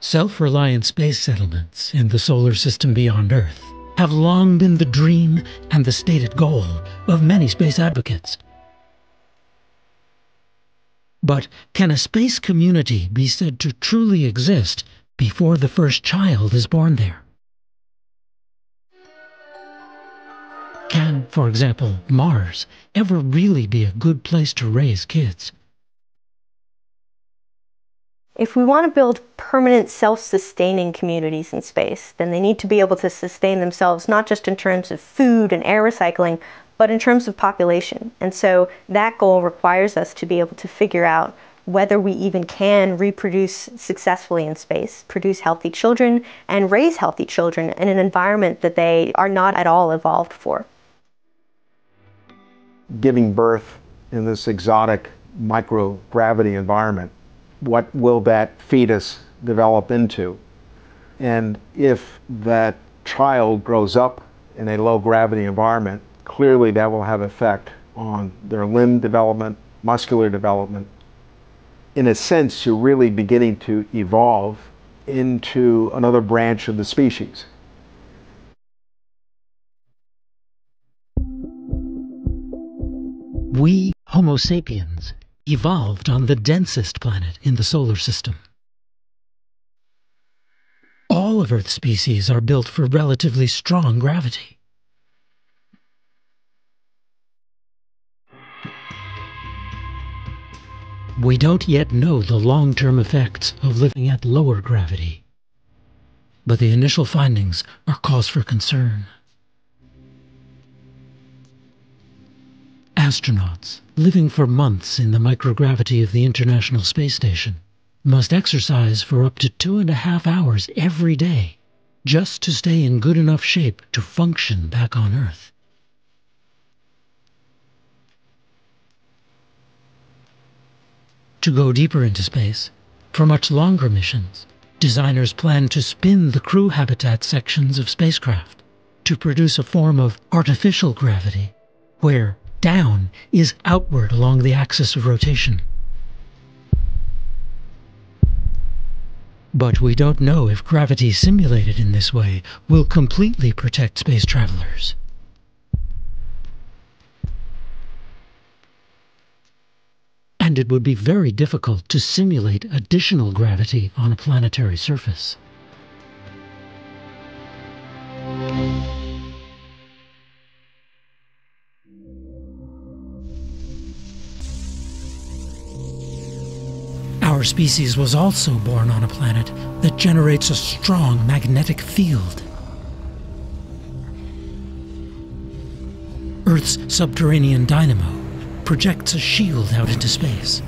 Self reliant space settlements in the solar system beyond Earth have long been the dream and the stated goal of many space advocates. But can a space community be said to truly exist before the first child is born there? Can, for example, Mars ever really be a good place to raise kids? If we want to build permanent self-sustaining communities in space, then they need to be able to sustain themselves not just in terms of food and air recycling, but in terms of population. And so that goal requires us to be able to figure out whether we even can reproduce successfully in space, produce healthy children, and raise healthy children in an environment that they are not at all evolved for. Giving birth in this exotic microgravity environment what will that fetus develop into? And if that child grows up in a low gravity environment, clearly that will have effect on their limb development, muscular development. In a sense, you're really beginning to evolve into another branch of the species. We, Homo sapiens, evolved on the densest planet in the solar system. All of Earth's species are built for relatively strong gravity. We don't yet know the long-term effects of living at lower gravity, but the initial findings are cause for concern. Astronauts, living for months in the microgravity of the International Space Station, must exercise for up to two and a half hours every day just to stay in good enough shape to function back on Earth. To go deeper into space, for much longer missions, designers plan to spin the crew habitat sections of spacecraft to produce a form of artificial gravity where down is outward along the axis of rotation. But we don't know if gravity simulated in this way will completely protect space travelers. And it would be very difficult to simulate additional gravity on a planetary surface. Our species was also born on a planet that generates a strong magnetic field. Earth's subterranean dynamo projects a shield out into space,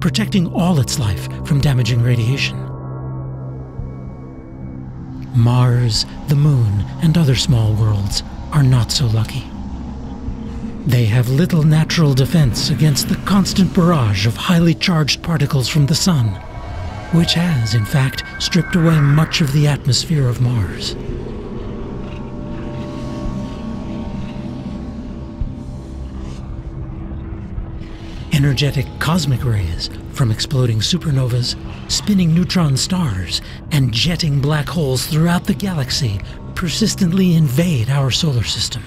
protecting all its life from damaging radiation. Mars, the Moon, and other small worlds are not so lucky. They have little natural defense against the constant barrage of highly charged particles from the Sun, which has, in fact, stripped away much of the atmosphere of Mars. Energetic cosmic rays from exploding supernovas, spinning neutron stars, and jetting black holes throughout the galaxy persistently invade our solar system.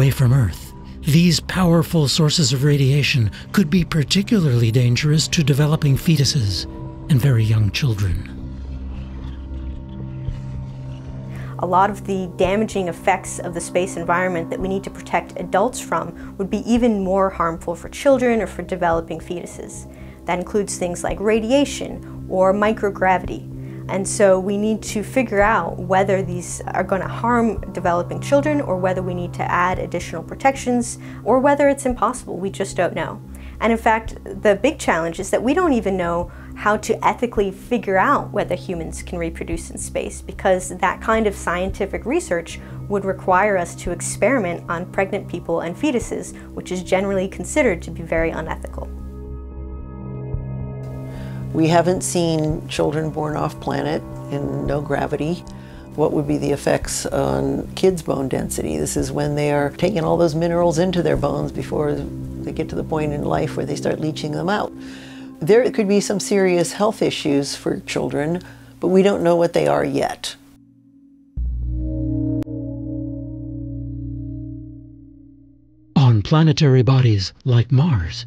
Away from Earth. These powerful sources of radiation could be particularly dangerous to developing fetuses and very young children. a lot of the damaging effects of the space environment that we need to protect adults from would be even more harmful for children or for developing fetuses. That includes things like radiation or microgravity. And so we need to figure out whether these are going to harm developing children or whether we need to add additional protections or whether it's impossible. We just don't know. And in fact, the big challenge is that we don't even know how to ethically figure out whether humans can reproduce in space because that kind of scientific research would require us to experiment on pregnant people and fetuses, which is generally considered to be very unethical. We haven't seen children born off planet in no gravity. What would be the effects on kids' bone density? This is when they are taking all those minerals into their bones before they get to the point in life where they start leaching them out. There could be some serious health issues for children, but we don't know what they are yet. On planetary bodies like Mars,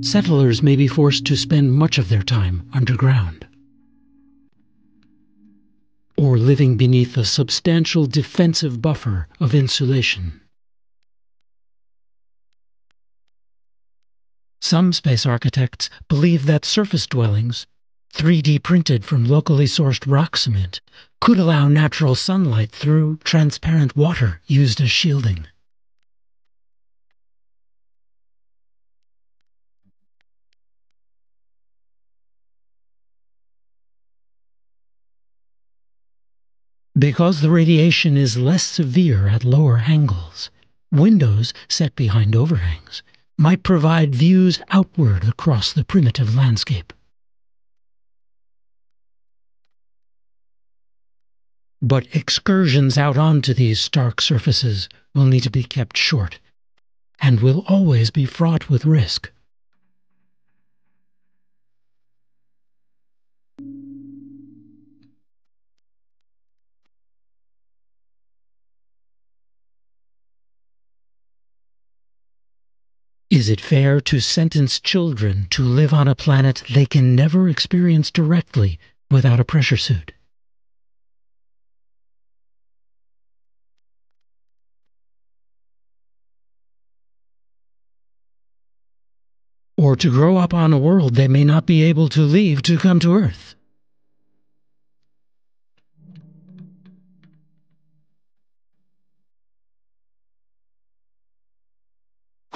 settlers may be forced to spend much of their time underground or living beneath a substantial defensive buffer of insulation. Some space architects believe that surface dwellings, 3D printed from locally sourced rock cement, could allow natural sunlight through transparent water used as shielding. Because the radiation is less severe at lower angles, windows set behind overhangs might provide views outward across the primitive landscape. But excursions out onto these stark surfaces will need to be kept short and will always be fraught with risk. Is it fair to sentence children to live on a planet they can never experience directly without a pressure suit? Or to grow up on a world they may not be able to leave to come to Earth?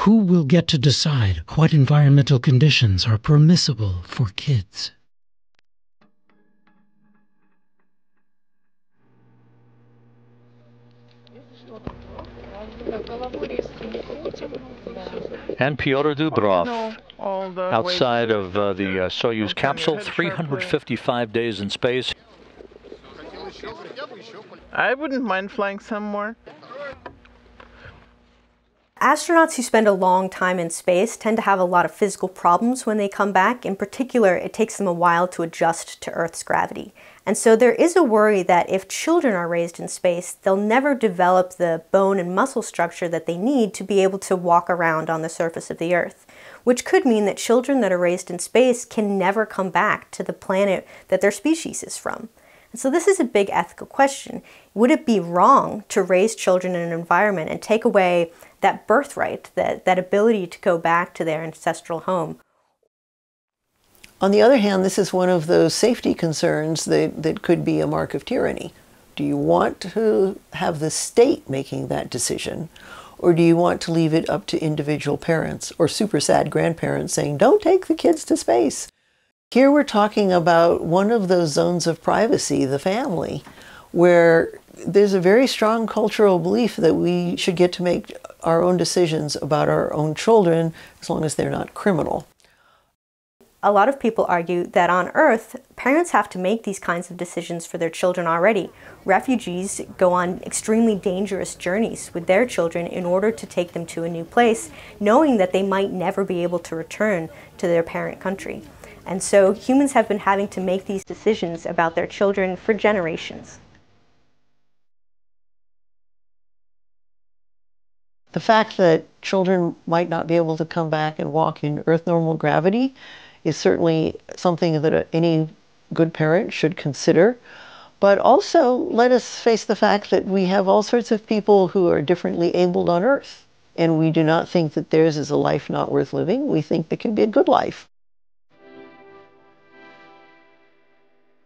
Who will get to decide what environmental conditions are permissible for kids? And Pyotr Dubrov, outside of uh, the uh, Soyuz capsule, 355 days in space. I wouldn't mind flying some more. Astronauts who spend a long time in space tend to have a lot of physical problems when they come back. In particular, it takes them a while to adjust to Earth's gravity. And so there is a worry that if children are raised in space, they'll never develop the bone and muscle structure that they need to be able to walk around on the surface of the Earth. Which could mean that children that are raised in space can never come back to the planet that their species is from. And so this is a big ethical question. Would it be wrong to raise children in an environment and take away that birthright, that, that ability to go back to their ancestral home? On the other hand, this is one of those safety concerns that, that could be a mark of tyranny. Do you want to have the state making that decision? Or do you want to leave it up to individual parents or super sad grandparents saying, don't take the kids to space? Here we're talking about one of those zones of privacy, the family, where there's a very strong cultural belief that we should get to make our own decisions about our own children as long as they're not criminal. A lot of people argue that on Earth, parents have to make these kinds of decisions for their children already. Refugees go on extremely dangerous journeys with their children in order to take them to a new place, knowing that they might never be able to return to their parent country. And so humans have been having to make these decisions about their children for generations. The fact that children might not be able to come back and walk in Earth normal gravity is certainly something that any good parent should consider. But also, let us face the fact that we have all sorts of people who are differently abled on Earth. And we do not think that theirs is a life not worth living. We think it can be a good life.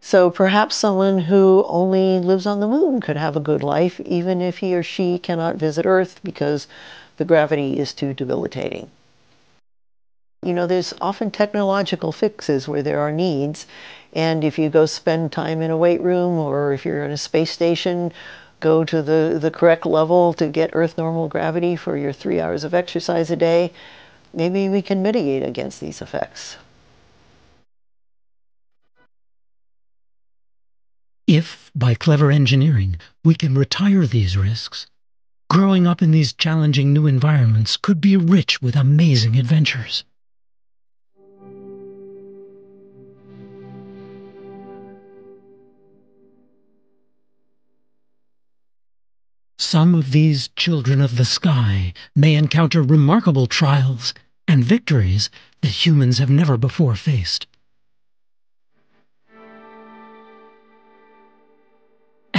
So perhaps someone who only lives on the moon could have a good life, even if he or she cannot visit Earth because the gravity is too debilitating. You know, there's often technological fixes where there are needs, and if you go spend time in a weight room or if you're in a space station, go to the, the correct level to get Earth normal gravity for your three hours of exercise a day, maybe we can mitigate against these effects. If, by clever engineering, we can retire these risks, growing up in these challenging new environments could be rich with amazing adventures. Some of these children of the sky may encounter remarkable trials and victories that humans have never before faced.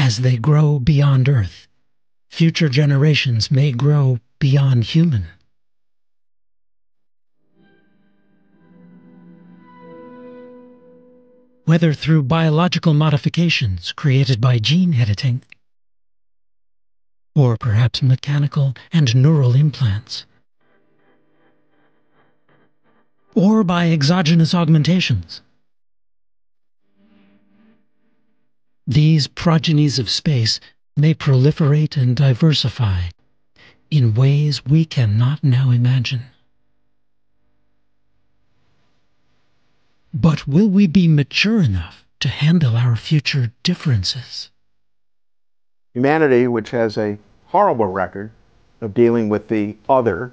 As they grow beyond Earth, future generations may grow beyond human. Whether through biological modifications created by gene editing, or perhaps mechanical and neural implants, or by exogenous augmentations. These progenies of space may proliferate and diversify in ways we cannot now imagine. But will we be mature enough to handle our future differences? Humanity, which has a horrible record of dealing with the other,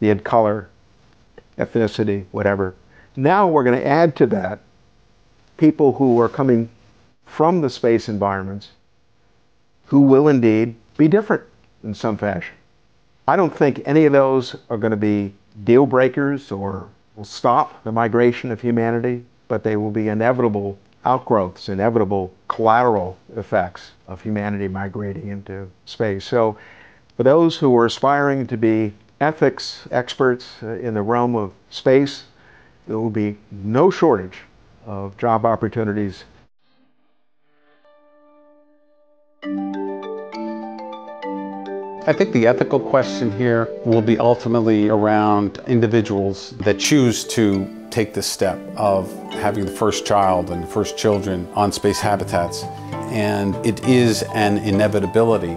be it color, ethnicity, whatever. Now we're going to add to that people who are coming from the space environments who will indeed be different in some fashion. I don't think any of those are going to be deal breakers or will stop the migration of humanity, but they will be inevitable outgrowths, inevitable collateral effects of humanity migrating into space. So, for those who are aspiring to be ethics experts uh, in the realm of space, there will be no shortage of job opportunities. I think the ethical question here will be ultimately around individuals that choose to take this step of having the first child and the first children on space habitats. And it is an inevitability.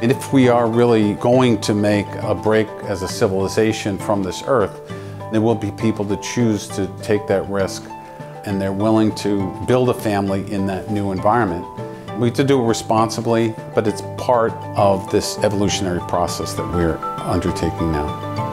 And if we are really going to make a break as a civilization from this earth, there will be people that choose to take that risk and they're willing to build a family in that new environment. We have to do it responsibly, but it's part of this evolutionary process that we're undertaking now.